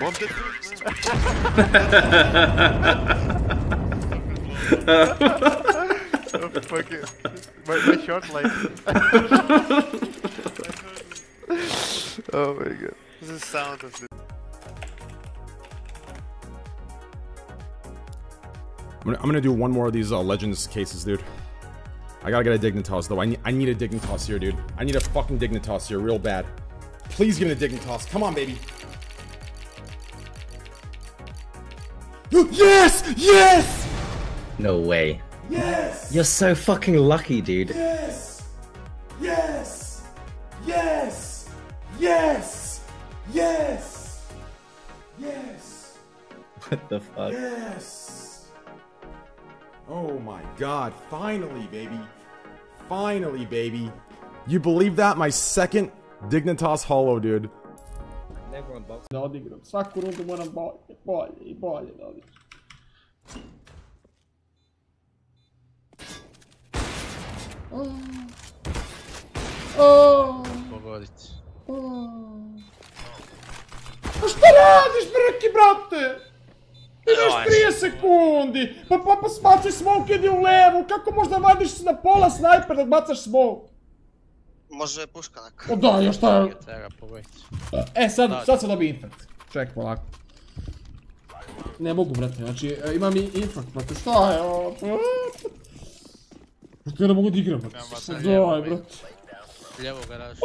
Oh, fuck it. My, my short oh my god. This is sound of I'm gonna, I'm gonna do one more of these uh, Legends cases, dude. I gotta get a Dignitas, though. I need, I need a Dignitas here, dude. I need a fucking Dignitas here, real bad. Please give me a Dignitas. Come on, baby. Yes! Yes! No way. Yes! You're so fucking lucky, dude. Yes! Yes! Yes! Yes! Yes! Yes! What the fuck? Yes! Oh my god, finally, baby. Finally, baby. You believe that? My second Dignitas Holo, dude. Leva uma bola. Dá de grupo. Sakura do mano bola. Bola, bola, bola. Oh. Oh. Pogodit. Oh. Mas parados para quebrar-te! Imaš 30 sekundi! Pa, que pa smacuj smoke kad que é levu, kako možda vadiš na pola snajper da bacaš smoke? Može puška neka. O da, još šta je... E, sad, sad sam dobio infekt. Ček, polako. Ne mogu, brate, znači, e, imam i infekt, brate, šta je ovo? Brate, ja ne mogu da igram, brate. Daj, brate. Lijevo garaž.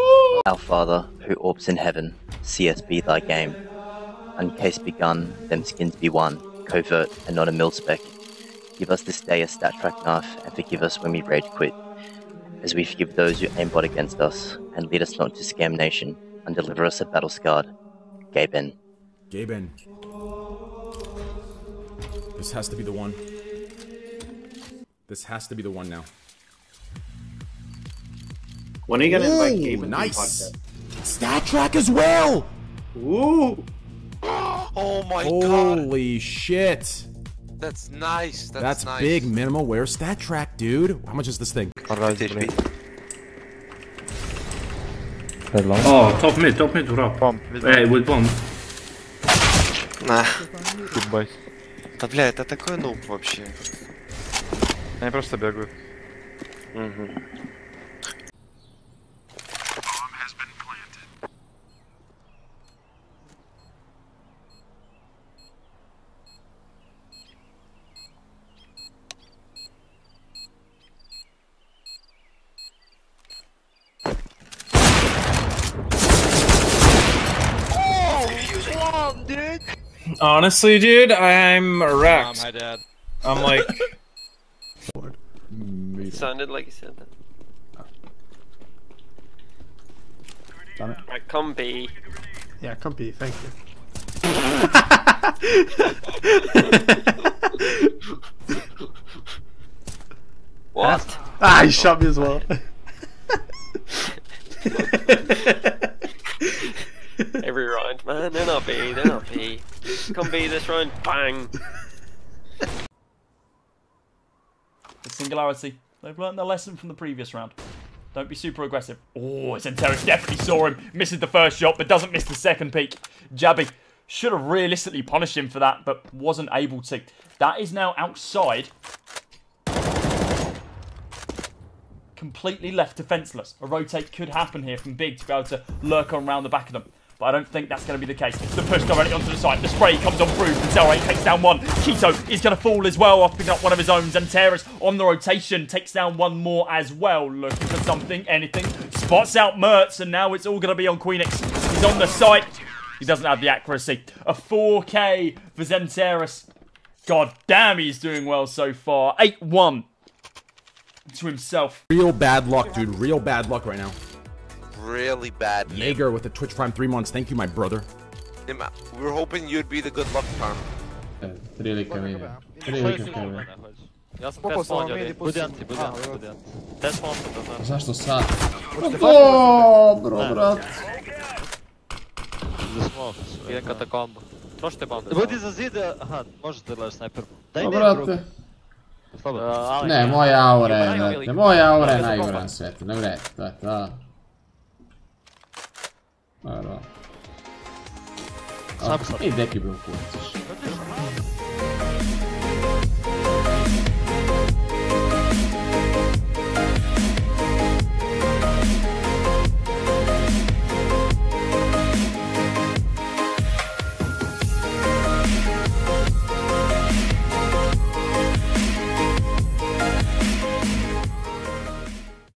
Our Father, who orbs in heaven, see us be thy game. Uncase begun, them skins be won, covert and not a mil-spec. Give us this day a StatTrak knife, and forgive us when we rage quit. As we forgive those who aimbot against us, and lead us not to scam nation, and deliver us a battle scarred. Gaben. Gaben. This has to be the one. This has to be the one now. When are you gonna invite Ooh, Gaben to the nice. StatTrak as well. Ooh! Oh my god. Holy shit. That's nice. That's, nice. That's nice. big minimal wear StatTrak, dude. How much is this thing? Oh, top mid, top mid, drop. Bomb. Эй, with bomb. На. Goodbye. Да бля, это такой нуб вообще. Они просто бегают. Honestly, dude, I'm wrecked. my dad. I'm like, Sounded like he said that. Done it. Right, come B. Yeah, come be, thank you. What? Ah, he shot me as well. Round, man. They're not B. They're not B. Come B this round. Bang. The singularity. They've learned their lesson from the previous round. Don't be super aggressive. Oh, XANTARES definitely saw him. Misses the first shot, but doesn't miss the second peak. Jabby should have realistically punished him for that, but wasn't able to. That is now outside. Completely left defenseless. A rotate could happen here from Big to be able to lurk on around the back of them. But I don't think that's going to be the case. The push directly onto the side. The spray comes on through. XANTARES takes down one. k1to is going to fall as well off picking up one of his own. XANTARES on the rotation takes down one more as well. Looking for something, anything. Spots out Mertz, and now it's all going to be on Queenix. He's on the site. He doesn't have the accuracy. A 4K for XANTARES. God damn, he's doing well so far. 8-1 to himself. Real bad luck, dude. Real bad luck right now. Really bad. Jaeger with the Twitch Prime three months. Thank you, my brother. We were hoping you'd be the good luck charm. Tri lika vidje. Tri lika vidje. Ja sam Koliko sam vam midi pustio? Budenti, budenti, budenti. Te smo da Zašto sad? Dobro, brate. Za smok. Idem katakomba. Možete bombe. Budi za zid, aha, možete gledaš sniper. Daj Pa, ne brate. Slobodno. Ne, moja aura je, brate. Moja aura je najgora na svijetu. Ne vredi, to je to. Vai lá. Sabe, sabe. Ideia quebrou coisas.